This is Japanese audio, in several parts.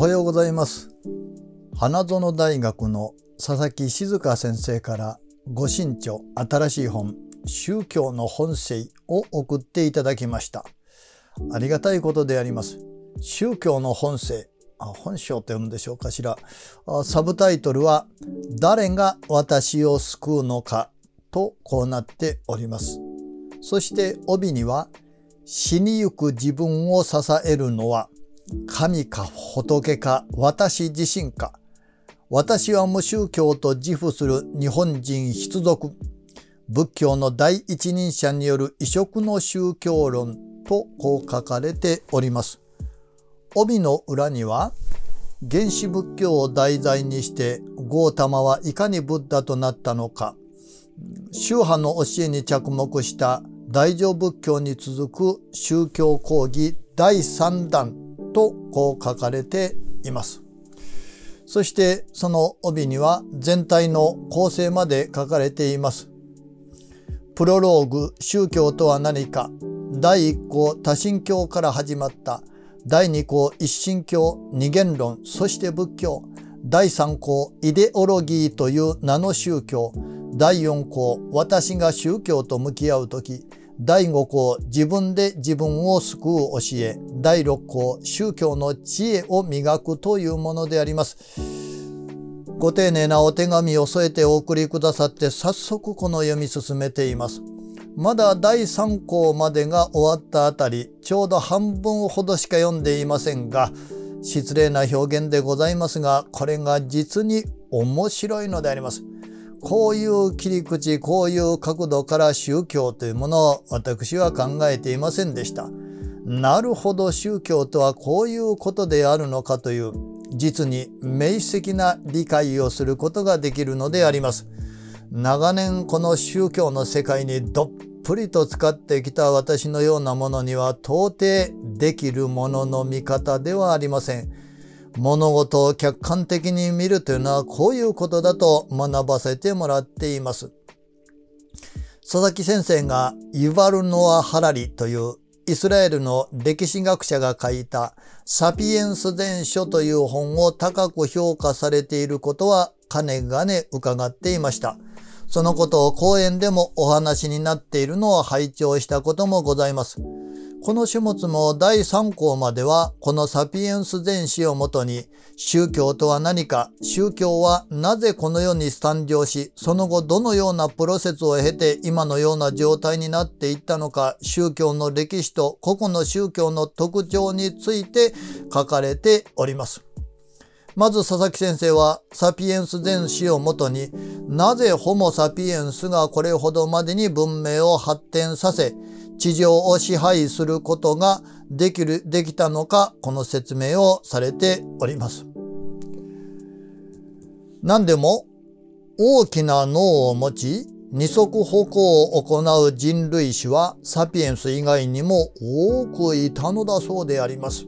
おはようございます。花園大学の佐々木静香先生からご新著新しい本宗教の本性を送っていただきました。ありがたいことであります。宗教の本性。あ本性と読むんでしょうかしら。サブタイトルは誰が私を救うのかとこうなっております。そして帯には死にゆく自分を支えるのは神か仏か私自身か。私は無宗教と自負する日本人必属。仏教の第一人者による異色の宗教論とこう書かれております。帯の裏には原始仏教を題材にしてゴータマはいかにブッダとなったのか。宗派の教えに着目した大乗仏教に続く宗教講義第3弾。とこう書かれています。そしてその帯には全体の構成まで書かれています。プロローグ宗教とは何か。第1項多神教から始まった。第2項一神教二元論。そして仏教。第3項イデオロギーという名の宗教。第4項私が宗教と向き合う時。第5項自分で自分を救う教え。第6項宗教の知恵を磨くというものであります。ご丁寧なお手紙を添えてお送りくださって早速この読み進めています。まだ第3項までが終わったあたりちょうど半分ほどしか読んでいませんが失礼な表現でございますがこれが実に面白いのであります。こういう切り口、こういう角度から宗教というものを私は考えていませんでした。なるほど宗教とはこういうことであるのかという実に明晰な理解をすることができるのであります。長年この宗教の世界にどっぷりと使ってきた私のようなものには到底できるものの見方ではありません。物事を客観的に見るというのはこういうことだと学ばせてもらっています。佐々木先生がユバルノア・ハラリというイスラエルの歴史学者が書いたサピエンス伝書という本を高く評価されていることはかねがね伺っていました。そのことを講演でもお話になっているのを拝聴したこともございます。この書物も第3項まではこのサピエンス全史をもとに宗教とは何か、宗教はなぜこの世に誕生し、その後どのようなプロセスを経て今のような状態になっていったのか、宗教の歴史と個々の宗教の特徴について書かれております。まず佐々木先生はサピエンス全史をもとになぜホモ・サピエンスがこれほどまでに文明を発展させ地上を支配することができる、できたのか、この説明をされております。何でも、大きな脳を持ち、二足歩行を行う人類種はサピエンス以外にも多くいたのだそうであります。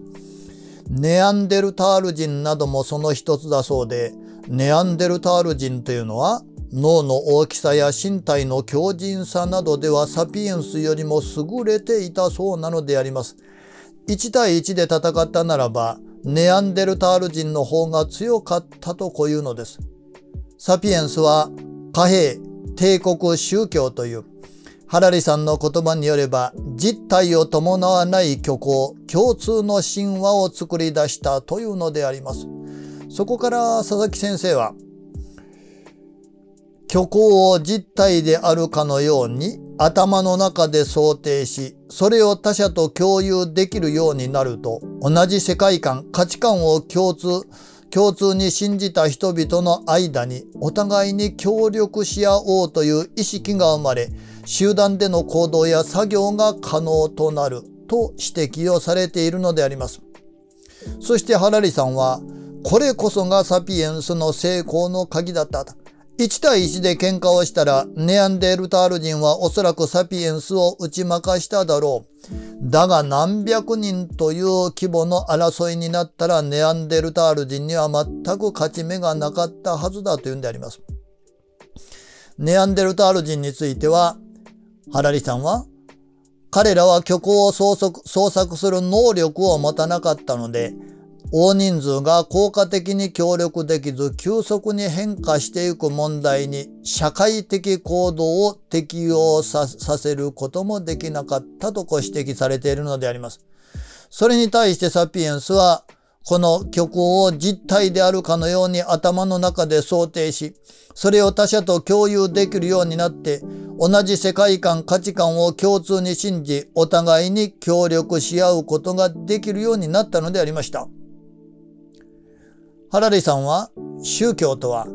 ネアンデルタール人などもその一つだそうで、ネアンデルタール人というのは脳の大きさや身体の強靭さなどではサピエンスよりも優れていたそうなのであります。1対1で戦ったならば、ネアンデルタール人の方が強かったとこういうのです。サピエンスは貨幣、帝国、宗教という、ハラリさんの言葉によれば、実体を伴わない虚構、共通の神話を作り出したというのであります。そこから佐々木先生は、虚構を実体であるかのように頭の中で想定し、それを他者と共有できるようになると、同じ世界観、価値観を共通、共通に信じた人々の間にお互いに協力し合おうという意識が生まれ、集団での行動や作業が可能となると指摘をされているのであります。そしてハラリさんは、これこそがサピエンスの成功の鍵だった。1対1で喧嘩をしたらネアンデルタール人はおそらくサピエンスを打ち負かしただろう。だが何百人という規模の争いになったらネアンデルタール人には全く勝ち目がなかったはずだというんであります。ネアンデルタール人については、ハラリさんは、彼らは虚構を創作創作する能力を持たなかったので、大人数が効果的に協力できず急速に変化していく問題に社会的行動を適用させることもできなかったとご指摘されているのであります。それに対してサピエンスはこの曲を実体であるかのように頭の中で想定し、それを他者と共有できるようになって、同じ世界観、価値観を共通に信じ、お互いに協力し合うことができるようになったのでありました。ハラリさんは宗教とは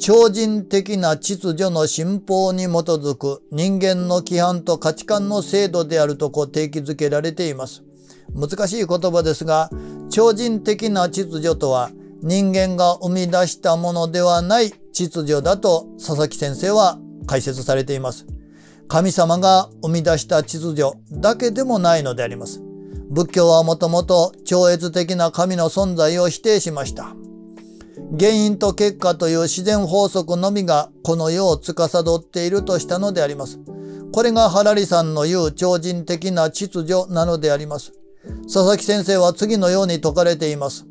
超人的な秩序の信奉に基づく人間の規範と価値観の制度であるとこう定義づけられています。難しい言葉ですが、超人的な秩序とは人間が生み出したものではない秩序だと佐々木先生は解説されています。神様が生み出した秩序だけでもないのであります。仏教はもともと超越的な神の存在を否定しました。原因と結果という自然法則のみがこの世を司っているとしたのであります。これがハラリさんの言う超人的な秩序なのであります。佐々木先生は次のように説かれています。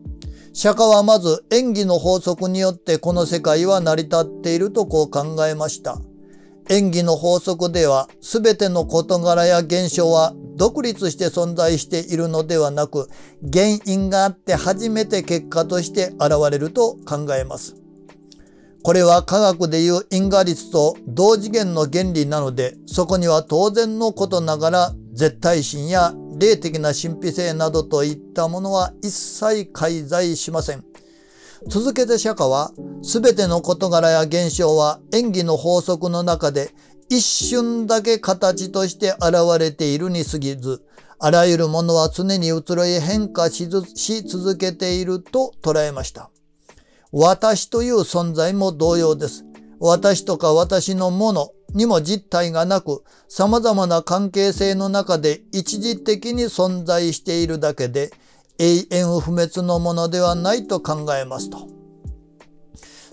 釈迦はまず演技の法則によってこの世界は成り立っているとこう考えました。演技の法則では全ての事柄や現象は独立して存在しているのではなく原因があって初めて結果として現れると考えます。これは科学でいう因果率と同次元の原理なのでそこには当然のことながら絶対心や霊的な神秘性などといったものは一切介在しません。続けて釈迦は、すべての事柄や現象は演技の法則の中で一瞬だけ形として現れているに過ぎず、あらゆるものは常に移ろい変化し続けていると捉えました。私という存在も同様です。私とか私のものにも実体がなく、様々な関係性の中で一時的に存在しているだけで、永遠不滅のものではないと考えますと。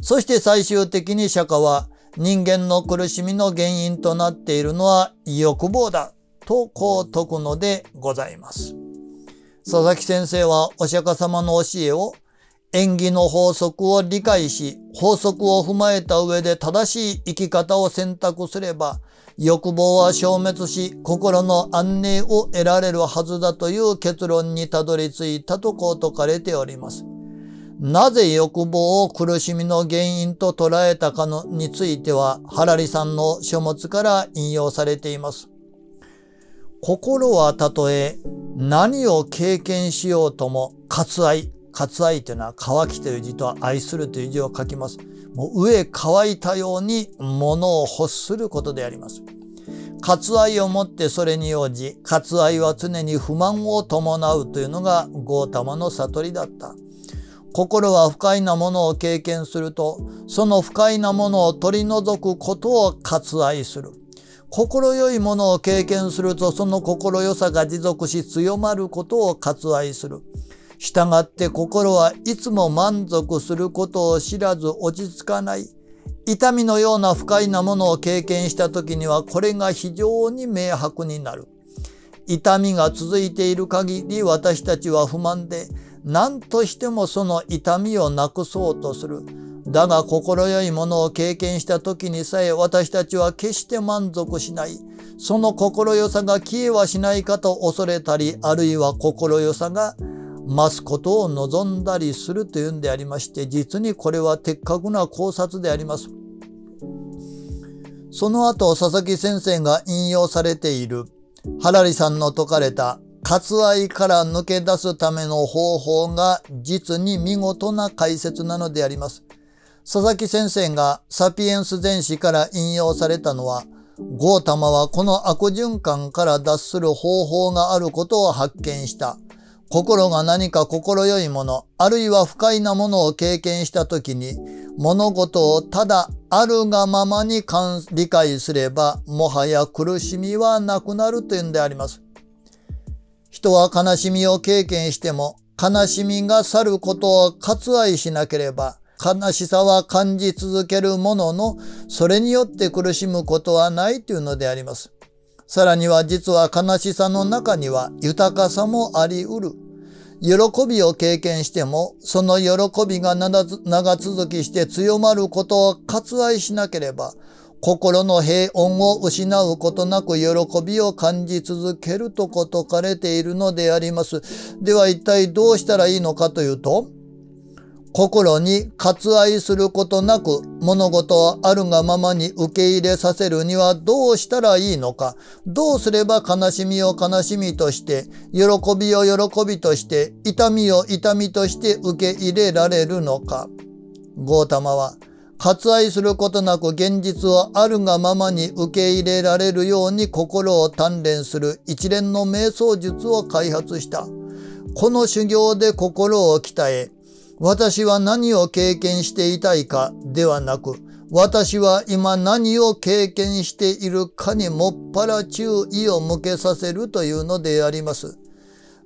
そして最終的に釈迦は人間の苦しみの原因となっているのは欲望だとこう説くのでございます。佐々木先生はお釈迦様の教えを縁起の法則を理解し、法則を踏まえた上で正しい生き方を選択すれば、欲望は消滅し、心の安寧を得られるはずだという結論にたどり着いたとこう説かれております。なぜ欲望を苦しみの原因と捉えたかのについては、ハラリさんの書物から引用されています。心はたとえ何を経験しようとも割愛、割愛というのは乾きという字と愛するという字を書きます。もう上乾いたように物を欲することであります。割愛をもってそれに応じ、割愛は常に不満を伴うというのがゴータマの悟りだった。心は不快なものを経験すると、その不快なものを取り除くことを割愛する。心よいものを経験すると、その心よさが持続し強まることを割愛する。従って心はいつも満足することを知らず落ち着かない。痛みのような不快なものを経験した時にはこれが非常に明白になる。痛みが続いている限り私たちは不満で何としてもその痛みをなくそうとする。だが心よいものを経験した時にさえ私たちは決して満足しない。その心よさが消えはしないかと恐れたり、あるいは心よさが増すことを望んだりするというんでありまして、実にこれは的確な考察であります。その後、佐々木先生が引用されている、ハラリさんの説かれた、割愛から抜け出すための方法が実に見事な解説なのであります。佐々木先生がサピエンス全史から引用されたのは、ゴータマはこの悪循環から脱する方法があることを発見した。心が何か心よいもの、あるいは不快なものを経験したときに、物事をただあるがままに理解すれば、もはや苦しみはなくなるというんであります。人は悲しみを経験しても、悲しみが去ることを割愛しなければ、悲しさは感じ続けるものの、それによって苦しむことはないというのであります。さらには実は悲しさの中には豊かさもあり得る。喜びを経験しても、その喜びが長続きして強まることを割愛しなければ、心の平穏を失うことなく喜びを感じ続けると説かれているのであります。では一体どうしたらいいのかというと、心に割愛することなく物事をあるがままに受け入れさせるにはどうしたらいいのか、どうすれば悲しみを悲しみとして、喜びを喜びとして、痛みを痛みとして受け入れられるのか。ゴータマは、割愛することなく現実をあるがままに受け入れられるように心を鍛錬する一連の瞑想術を開発した。この修行で心を鍛え、私は何を経験していたいかではなく、私は今何を経験しているかにもっぱら注意を向けさせるというのであります。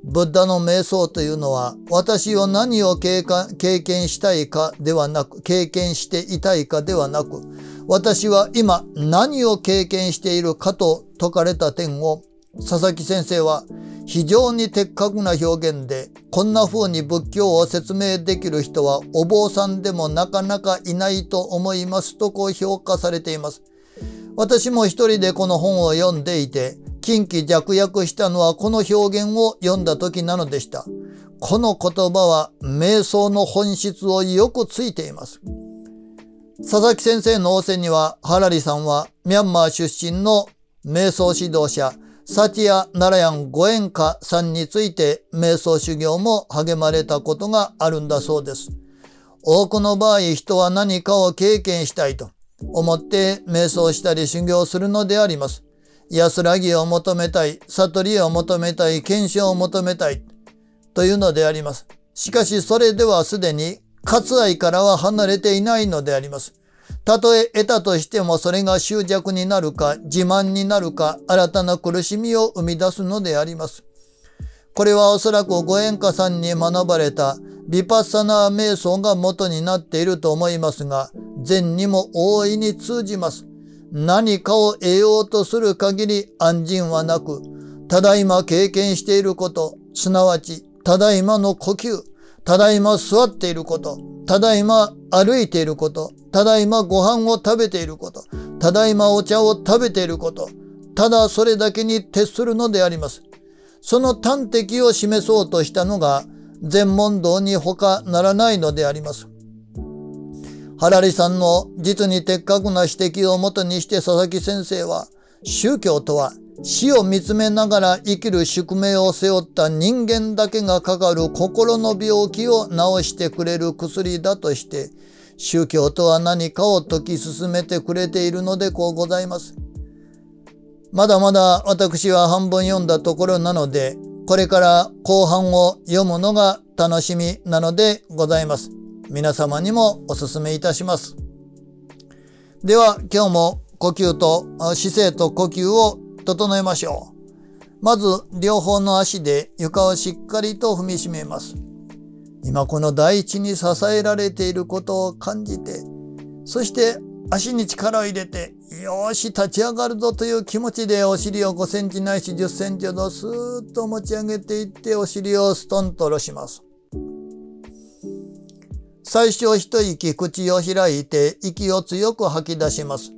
ブッダの瞑想というのは、私を何を経験したいかではなく、経験していたいかではなく、私は今何を経験しているかと説かれた点を、佐々木先生は非常に的確な表現で、こんな風に仏教を説明できる人はお坊さんでもなかなかいないと思いますとこう評価されています。私も一人でこの本を読んでいて、近畿弱訳したのはこの表現を読んだ時なのでした。この言葉は瞑想の本質をよくついています。佐々木先生の仰せには、ハラリさんはミャンマー出身の瞑想指導者、サティア・ナラヤン・ゴエンカさんについて瞑想修行も励まれたことがあるんだそうです。多くの場合人は何かを経験したいと思って瞑想したり修行するのであります。安らぎを求めたい、悟りを求めたい、検証を求めたい、というのであります。しかしそれではすでに割愛からは離れていないのであります。たとえ得たとしてもそれが執着になるか、自慢になるか、新たな苦しみを生み出すのであります。これはおそらくご縁家さんに学ばれたビパッサナー瞑想が元になっていると思いますが、善にも大いに通じます。何かを得ようとする限り安心はなく、ただいま経験していること、すなわち、ただいまの呼吸、ただいま座っていること、ただいま歩いていること、ただいまご飯を食べていること、ただいまお茶を食べていること、ただそれだけに徹するのであります。その端的を示そうとしたのが、全問答に他ならないのであります。ハラリさんの実に的確な指摘をもとにして佐々木先生は、宗教とは死を見つめながら生きる宿命を背負った人間だけがかかる心の病気を治してくれる薬だとして、宗教とは何かを説き進めてくれているのでこうございます。まだまだ私は半分読んだところなので、これから後半を読むのが楽しみなのでございます。皆様にもお勧めいたします。では今日も呼吸と姿勢と呼吸を整えましょう。まず両方の足で床をしっかりと踏みしめます。今この大地に支えられていることを感じて、そして足に力を入れて、よし立ち上がるぞという気持ちでお尻を5センチないし10センチほどスーッと持ち上げていってお尻をストンと下ろします。最初一息口を開いて息を強く吐き出します。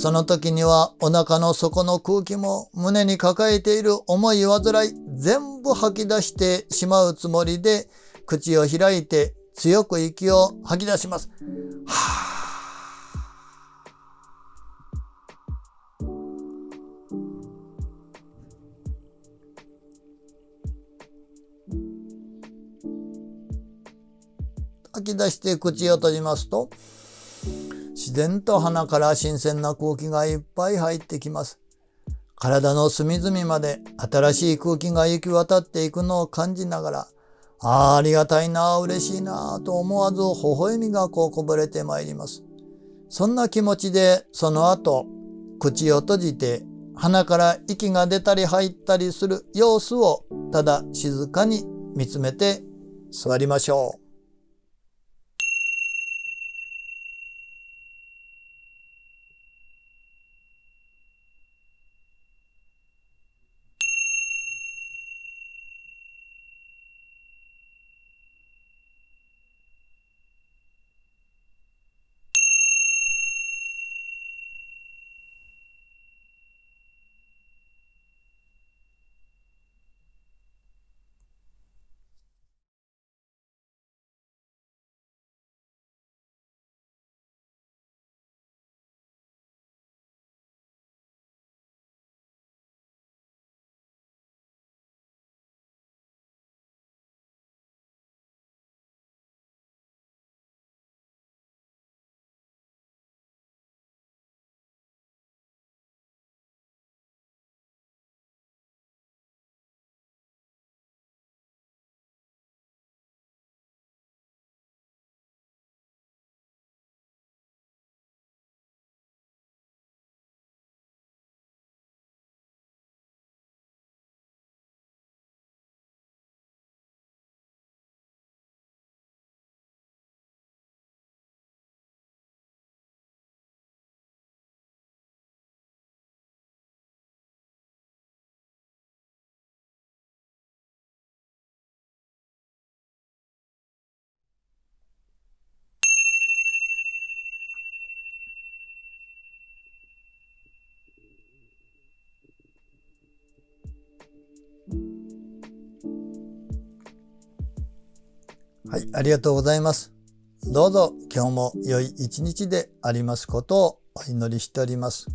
その時にはお腹の底の空気も胸に抱えている重い患い全部吐き出してしまうつもりで口を開いて強く息を吐き出します。はぁ吐き出して口を閉じますと、自然と鼻から新鮮な空気がいっぱい入ってきます。体の隅々まで新しい空気が行き渡っていくのを感じながら、ああ、ありがたいな、嬉しいな、と思わず微笑みがこうこぼれてまいります。そんな気持ちで、その後、口を閉じて、鼻から息が出たり入ったりする様子を、ただ静かに見つめて座りましょう。はい、ありがとうございます。どうぞ今日も良い一日でありますことをお祈りしております。